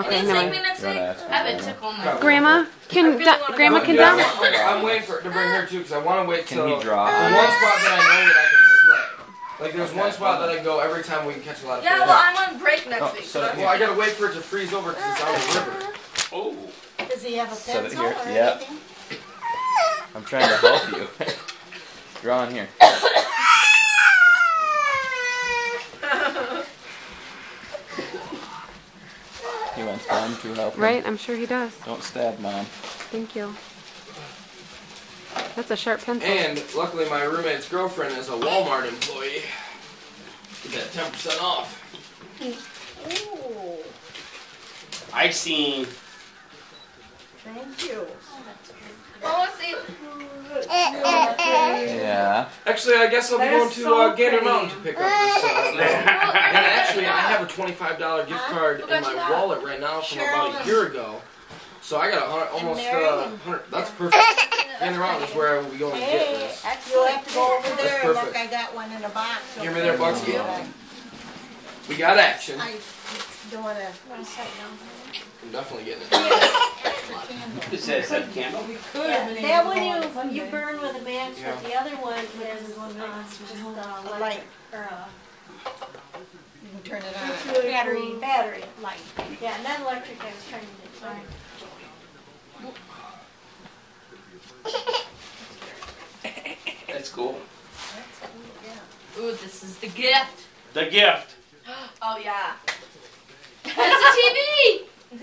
Okay, Can never take mind. me next week? wanna ask I've been sick all night. Grandma, can really Da- Grandma can Yeah, down? I'm, I'm waiting for to bring her too because I want to wait Can till he draw? the one spot that I know that I can slay. Like there's one spot that I go every time we can catch a lot of fish. Yeah, well, I'm on break next Oh, week. so So that's Well, I gotta wait for it to freeze over because it's out of the river. Oh, Does he have a Set it pencil here, or yeah. anything? I'm trying to help you. Draw in here. He wants mom to help him. Right, I'm sure he does. Don't stab mom. Thank you. That's a sharp pencil. And luckily, my roommate's girlfriend is a Walmart employee. Get that 10% off. Ooh, I seen. Thank you. well, let's see. Yeah. Actually, I guess I'll be That going is to so uh, Gander pretty. Mountain to pick up this. Uh, loan. and actually, I have a $25 gift card in my wallet right now from about a year ago. So I got a hundred, almost uh, and- hundred. That's perfect. Gander Mountain is where I will be going to get this. you'll have to go over there and look, perfect. I got one in a box. Hear over me there, there. Bugsy? We got action. I don't wanna, I'm definitely getting it. It says that candle. yeah, that one you, you burn with a match, Yeah. but the other one is, uh, just a light, or a, you can turn it on, battery, battery light. Yeah, not electric, I was trying to decide. That's cool. Ooh, this is the gift. The gift. Oh yeah. It's a TV.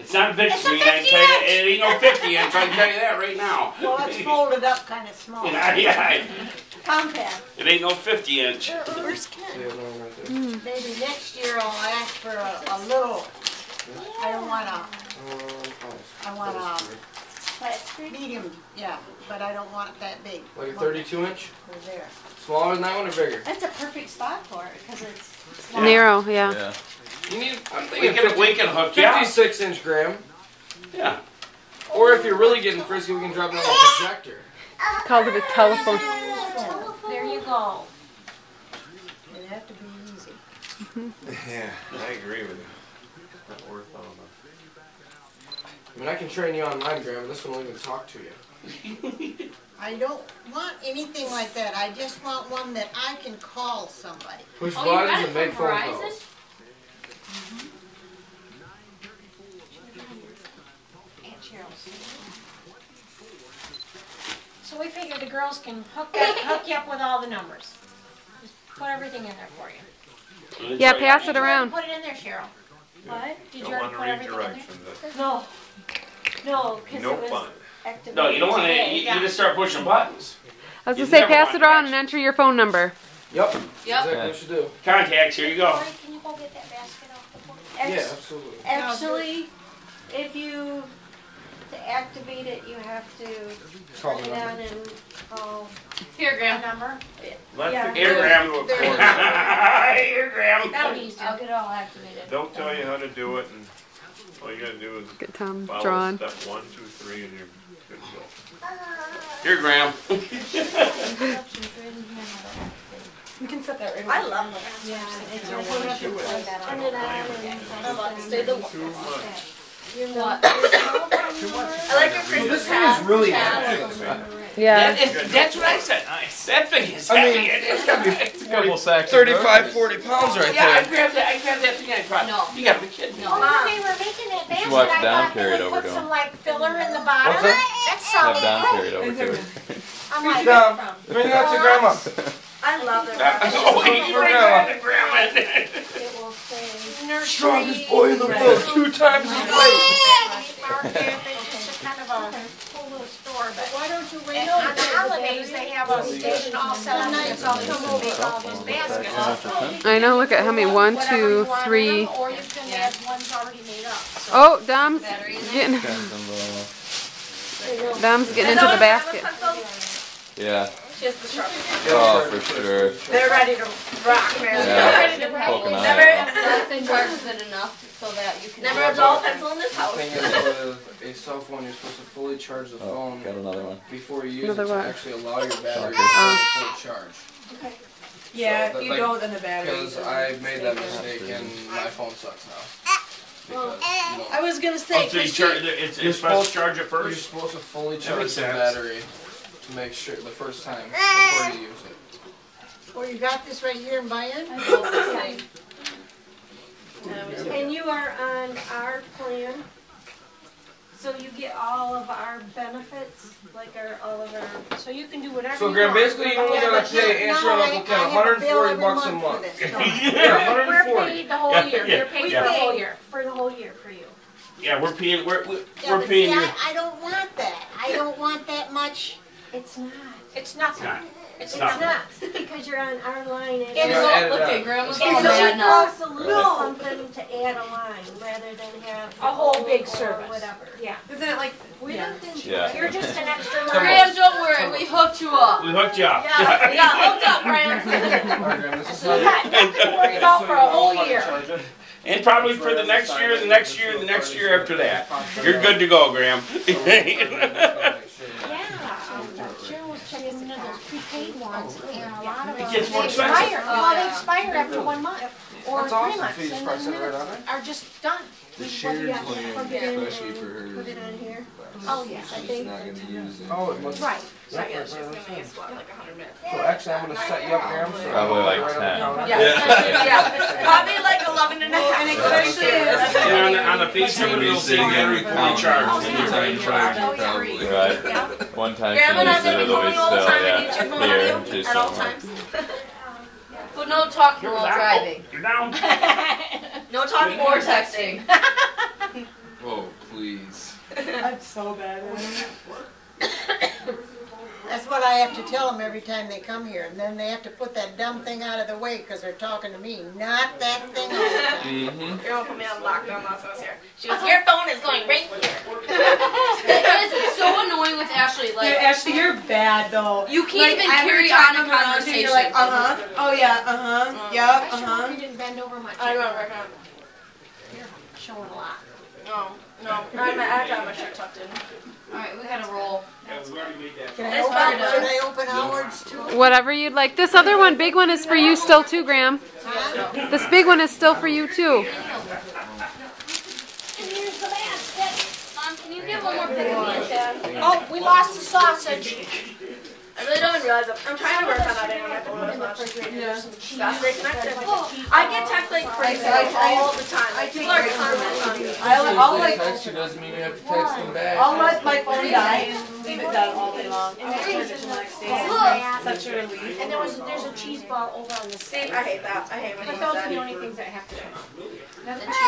It's not a big It's a screen. I can 50 tell you, inch. it ain't no 50 inch. I can tell you that right now. Well, it's folded up kinda small, Yeah, yeah. compact. It ain't no 50 inch. Where's Ken? it going right there. Maybe next year I'll ask for a, a little, I don't want a, Um, oh, I want that's a medium, yeah, but I don't want it that big. Like a 32 inch? For there. Smaller than that one or bigger? That's a perfect spot for it, cause it's. Narrow, yeah. Yeah. You need. I'm We thinking can, we can hook you up. 56 inch gram. Yeah. Or if you're really getting frisky, we can drop it on a projector. Called it a telephone. There you go. It'd have to be easy. Yeah, I agree with you. Not worth all I mean, I can train you on mine, Graham, this one won't even talk to you. I don't want anything like that, I just want one that I can call somebody. Push Oh, you buttons and make phone calls. Aunt Cheryl's. So we figured the girls can hook, up- hook you up with all the numbers. Just put everything in there for you. Yeah, pass it Did you already around. Put it in there, Cheryl. What? Did Don't you already wanna put read everything in there? No. No, cause it No was fun. activated No, you don't want to. today, You, you yeah. just start pushing buttons. I was You gonna say, never pass want it around and directions. enter your phone number. Yep. Yep. Exactly what you should do. Contacts. Here you go. Lori, can you go get that basket off the porch? Yeah, absolutely. Actually, if you, to activate it, you have to Call turn the it number. and call Here, a Graham. number. Let Yeah. the Here, kids Graham. do it There for you you. Here, Graham. That'll be easy, I'll get it all activated. They'll tell you how to do it, and all you gotta do is Get Tom follow drawn. step one, two, three, and you're good to go. Here, Graham. We can set that right I love them. Yeah, it's open up and plug that on. Turn it on and. Stay the Too much. what? I like your Christmas This thing hat. is really hat. heavy. Yeah. That is, that's what I said. Nice. That thing is I heavy. mean, It is it's gotta be heavy. A couple sacks. of 35, groceries. 40 pounds right there. Yeah, I there. grabbed that. I grabbed that thing. I brought. No. You gotta be kidding me. No. Well, when they were making that basket, watch I Don thought carry it would over put to some him. like filler in the bottom. What's that? That Have sounded Don great. carry it over to her. I'm like, Down. Bring that to grandma. I love them. oh, wait, you For bring grandma. that to grandma. it will say nursery. Strongest boy in the world, two times his weight. Just kind of a cool little store, but why don't you wait? On the holidays, they have a station all set up, and so come over with all these baskets. I know. Look at how many. One, Whatever two, you want in three. them, Or you can add ones already made up. Oh, Dom's getting. Depends on the- Dom's getting into the basket. Yeah. She has the sharp. Oh, for sure. They're ready to rock, man. Yeah. They're ready to Poking rock. eye Never, out. nothing charges it enough so that you can. Never a dull pencil in this house. Thing is, with a cell phone, you're supposed to fully charge the Oh, phone got another one. before you use Another it to what? actually allow your battery to Oh. stay full ah. charge. Yeah, So, if you like, don't, then the battery. Because I made that mistake and my phone sucks now. I was gonna say, Oh, so you 'cause charge, she- it's, You're it's supposed to supposed- charge it first. You're supposed to fully That charge the battery to make sure the first time before you use it. oh, you got this right here in buy-in? And you are on our plan, so you get all of our benefits, like our, all of our, So you can do whatever you So, want. Graham, basically, you only Yeah, gotta but pay now Answer I- Uncle Ken I have a bill 140 every bucks a for month. this. No. Yeah, we're 140. paid the whole Yeah, year, yeah, you're paid yeah. for the whole year, for the whole year for you. Yeah, we're paying, we're, we're Yeah, we're but paying see, you. I, I don't want that. I don't want that much. It's not, It's nothing. not. It's it's not. not, because you're on our line and. It's You gotta add it Look up. at grandma's It's all a mad cheap now. cost a little something to add a line, rather than have. A whole big or service. Whatever, yeah. Isn't it like We don't think, Yeah. you're just an extra line. Graham, don't worry, we hooked you up. We hooked you up. Yeah, yeah, hooked up, Graham. Alright, Graham, this is So you got nothing uh, to worry about for a whole year. And probably for the next year, the next year, the next year after that. You're good to go, Graham. Yeah, um, Jill was checking into those prepaid ones, oh, and a lot of them, gets more they expensive. expire, well, they expire after one month, or That's three awesome. months, So you just and press then it right minutes on it? are just done. The shared you to plan, plug it in especially and for her. Put it on here, oh, yes, I She's think, not gonna use it. Oh, it must. right, So actually, I'm gonna set you up, Graham. so- Probably like right on the 10. counter. Yeah, probably like eleven and a half. And especially if And on the, on the face It's gonna of it, be it'll sitting every every fully counter, charged. anytime charging probably. Right. One time she Grandma and I used it, been it'll home be all the still, time, I yeah. need your phone Here, on you at all times. But no talking while driving. You're down. No talking or texting. Oh, please. I'm so bad. That's what I have to tell them every time they come here, and then they have to put that dumb thing out of the way, because they're talking to me, not that thing all. Mm-hmm. Your mom put me on lockdown last I was here. She goes, your phone is going right here. it is so annoying with Ashley. Like, Ashley, you're bad though. you can't Like, even every carry time on a I'm around you, conversation. You're like, uh huh. Oh yeah, uh huh. Yep, Uh huh. you didn't bend over much. I don't remember, I remember. Showing a lot. No, no. I, I have have my shirt tucked in. Alright, we gotta roll. Can I open, should I open Howard's too? Whatever you'd like. This other one, big one, is for you still too, Graham. This big one is still for you too. And here's the basket. Mom, um, can you get one more pick of Dad? Oh, we lost the sausage. I really don't even realize it. I'm trying to work on that anyway. I have to In the watch. refrigerator, there's some cheese. That's great connected. There's like a cheese I get texts like crazy I- I- all the time. Like, people are commenting. I'll, I'll like, text you doesn't mean you have to text them back. I'll let my phone die and leave it down all day long. And I'll there's charge it till just next day. like- Such a relief. And there was, there's a cheese ball over on the See, side. I hate that. I hate when But those are the that. only things that have to go. And she